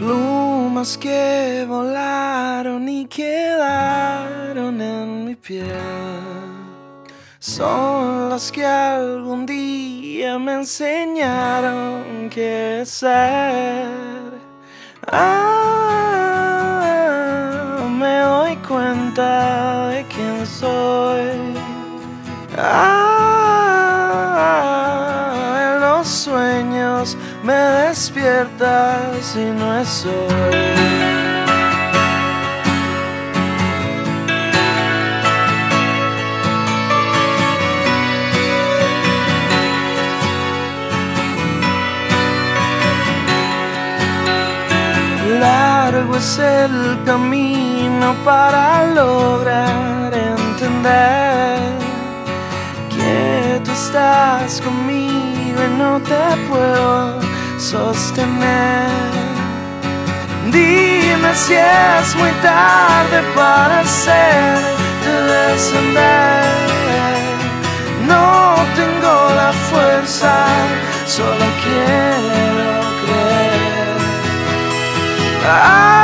Plumas que volaron y quedaron en mi piel son las que algún día me enseñaron qué ser. Ah, me doy cuenta de quién soy. Ah, me despiertas y no es hoy. largo es el camino para lograr entender estás conmigo y no te puedo sostener. Dime si es muy tarde para hacerte descender. No tengo la fuerza, solo quiero creer. Ah,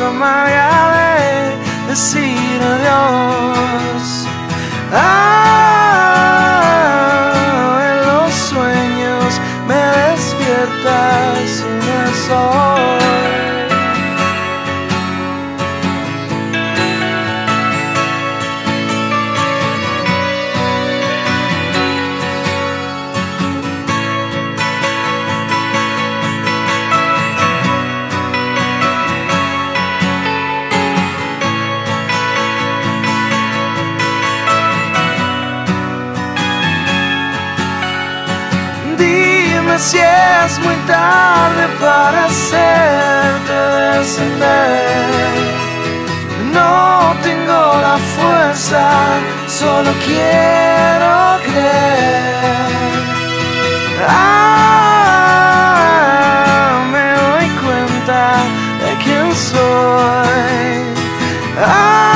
amarga de decir adiós. Ah, en los sueños me despiertas y no soy. Dime si es muy tarde para hacerte descender. No tengo la fuerza, solo quiero creer. Ah, me doy cuenta de quién soy. Ah,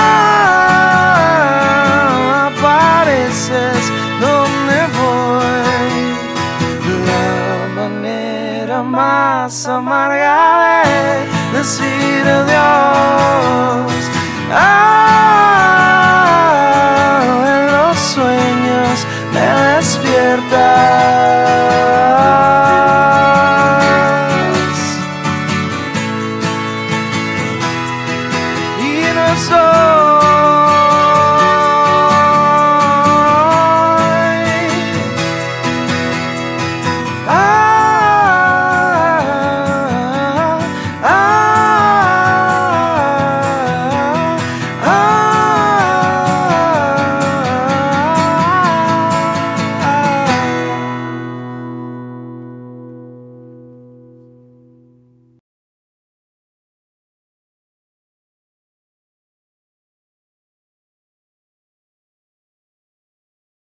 más amarga de decir adiós. Ah,